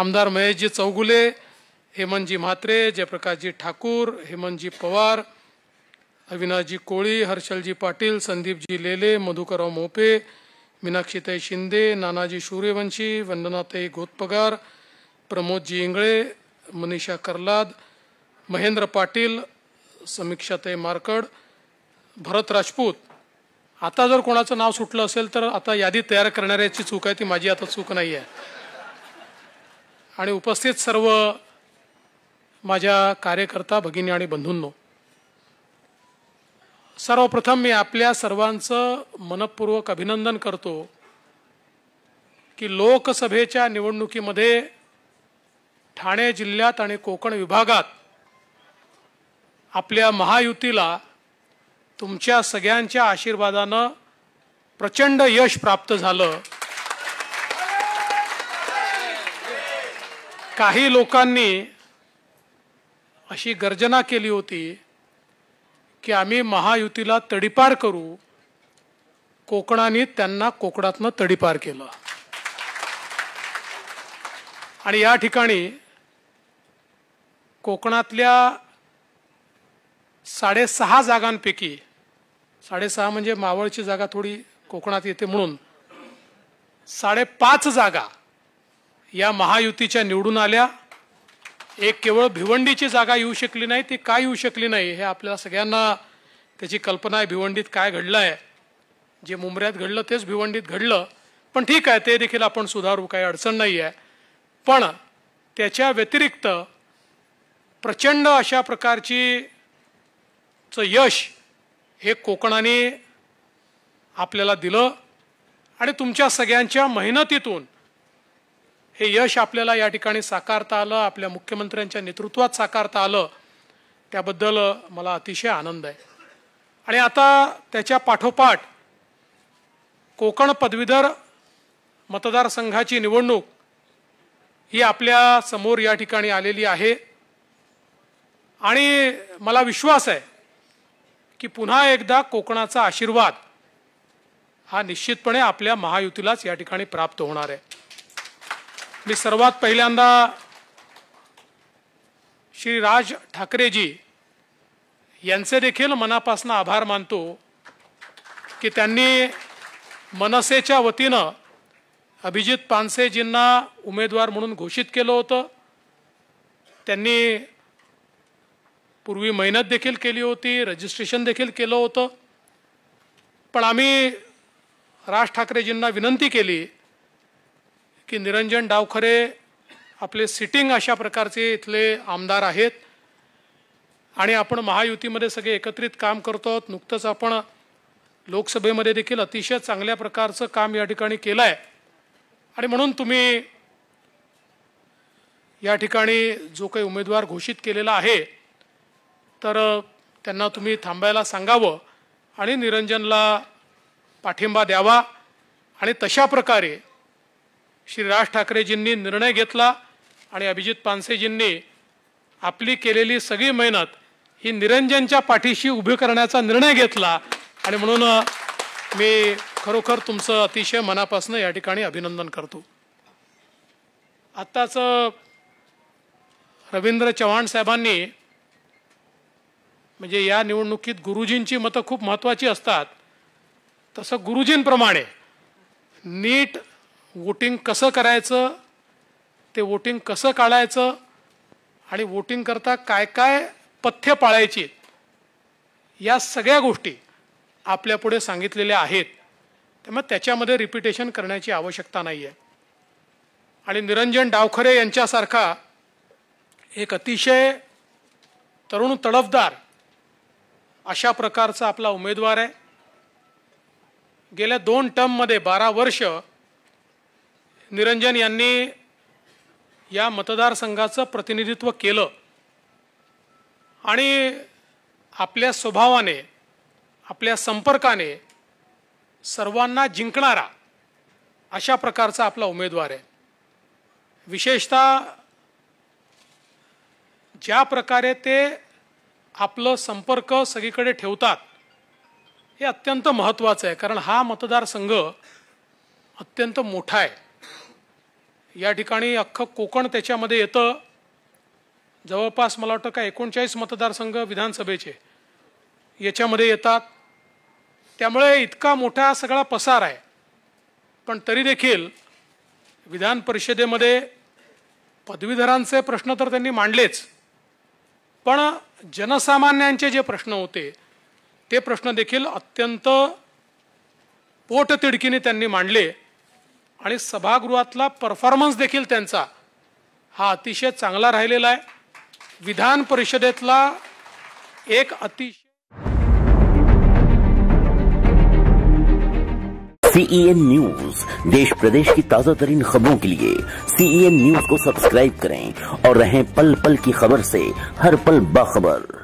आमदार महेशजी चौगुले हेमंतजी म्हात्रे जयप्रकाशजी ठाकूर हेमंतजी पवार अविनाशजी कोळी हर्षलजी पाटील संदीपजी लेले मधुकरराव मोपे मीनाक्षीताई शिंदे नानाजी सूर्यवंशी वंदनाताई गोतपगार प्रमोदजी इंगळे मनीषा कर्लाद महेंद्र पाटील समीक्षाताई मार्कड भरत राजपूत. आता जर कोणाचं नाव सुटलं असेल तर आता यादी तयार करणाऱ्याची चूक आहे ती माझी आता चूक नाही आहे आणि उपस्थित सर्व माझ्या कार्यकर्ता भगिनी आणि बंधूंनो सर्वप्रथम मी आपल्या सर्वांचं मनपूर्वक अभिनंदन करतो की लोकसभेच्या निवडणुकीमध्ये ठाणे जिल्ह्यात आणि कोकण विभागात आपल्या महायुतीला तुमच्या सगळ्यांच्या आशीर्वादानं प्रचंड यश प्राप्त झालं. काही लोकांनी अशी गर्जना केली होती की आम्ही महायुतीला तडीपार करू. कोकणाने त्यांना कोकणातनं तडीपार केलं. आणि या ठिकाणी कोकणातल्या साडेसहा जागांपैकी साडेसहा म्हणजे मावळची जागा थोडी कोकणात येते म्हणून साडेपाच जागा या महायुतीच्या निवडून आल्या. एक केवळ भिवंडीची जागा येऊ शकली नाही ती काय येऊ शकली नाही हे आपल्या सगळ्यांना त्याची कल्पना आहे भिवंडीत काय घडलं आहे जे मुंबऱ्यात घडलं तेच भिवंडीत घडलं. पण ठीक आहे ते देखील आपण सुधारू काही अडचण नाही आहे. पण त्याच्या व्यतिरिक्त प्रचंड अशा प्रकारची चं यश हे कोकणाने आपल्याला दिलं. आणि तुमच्या सगळ्यांच्या मेहनतीतून हे यश आपल्याला या ठिकाणी साकारता आलं आपल्या मुख्यमंत्र्यांच्या नेतृत्वात साकारता आलं त्याबद्दल मला अतिशय आनंद आहे. आणि आता त्याच्या पाठोपाठ कोकण पदवीधर मतदारसंघाची निवडणूक ही आपल्यासमोर या ठिकाणी आलेली आहे. आणि मला विश्वास आहे की पुन्हा एकदा कोकणाचा आशीर्वाद हा निश्चितपणे आपल्या महायुतीलाच या ठिकाणी प्राप्त होणार आहे. मी सर्वात पहिल्यांदा श्री राज ठाकरेजी यांचे देखील मनापासून आभार मानतो की त्यांनी मनसेच्या वतीनं अभिजित पानसेजींना उमेदवार म्हणून घोषित केलं होतं. त्यांनी पूर्वी मेहनत देखील केली होती रजिस्ट्रेशन देखील केलं होतं. पण आम्ही राज ठाकरेजींना विनंती केली की निरंजन डावखरे आपले सिटिंग अशा प्रकारचे इथले आमदार आहेत. आणि आपण महायुतीमध्ये सगळे एकत्रित काम करतो आहोत. नुकतंच आपण लोकसभेमध्ये देखील अतिशय चांगल्या प्रकारचं काम या ठिकाणी केलं आहे आणि म्हणून तुम्ही या ठिकाणी जो काही उमेदवार घोषित केलेला आहे तर त्यांना तुम्ही थांबायला सांगावं आणि निरंजनला पाठिंबा द्यावा. आणि तशा प्रकारे श्री राज ठाकरेजींनी निर्णय घेतला आणि अभिजित पानसेजींनी आपली केलेली सगळी मेहनत ही निरंजनच्या पाठीशी उभी करण्याचा निर्णय घेतला. आणि म्हणून मी खरोखर तुमचं अतिशय मनापासून या ठिकाणी अभिनंदन करतो. आत्ताच रवींद्र चव्हाण साहेबांनी म्हणजे या निवडणुकीत गुरुजींची मतं खूप महत्त्वाची असतात. तसं गुरुजींप्रमाणे नीट वोटिंग कसं करायचं ते वोटिंग कसं काढायचं आणि वोटिंग करता काय काय पथ्य पाळायची या सगळ्या गोष्टी आपल्यापुढे सांगितलेल्या आहेत. त्यामुळे त्याच्यामध्ये रिपिटेशन करण्याची आवश्यकता नाही आहे आणि निरंजन डावखरे यांच्यासारखा एक अतिशय तरुण तडफदार अशा प्रकारचा आपला उमेदवार आहे. गेल्या दोन टर्ममध्ये बारा वर्ष निरंजन यांनी या मतदारसंघाचं प्रतिनिधित्व केलं. आणि आपल्या स्वभावाने आपल्या संपर्काने सर्वांना जिंकणारा अशा प्रकारचा आपला उमेदवार आहे. विशेषतः ज्या प्रकारे ते आपलं संपर्क सगळीकडे ठेवतात हे अत्यंत महत्त्वाचं आहे. कारण हा मतदारसंघ अत्यंत मोठा आहे. या ठिकाणी अख्खं कोकण त्याच्यामध्ये येतं. जवळपास मला वाटतं का एकोणचाळीस मतदारसंघ विधानसभेचे याच्यामध्ये येतात. त्यामुळे इतका मोठा सगळा पसार आहे. पण तरी देखील विधान परिषदेमध्ये पदवीधरांचे प्रश्न तर त्यांनी मांडलेच. पण जनसामान्यांचे जे प्रश्न होते ते प्रश्न देखील अत्यंत पोटतिडकीने त्यांनी मांडले. आणि सभागृहातला परफॉर्मन्स देखील त्यांचा हा अतिशय चांगला राहिलेला आहे. विधान परिषदेतला एक अतिशय सीईएन न्यूज देश प्रदेश की ताजा तरीन खबरों के लिए सीईएन न्यूज को सब्सक्राइब करें और रहें पल पल की खबर से हर पल बाखबर।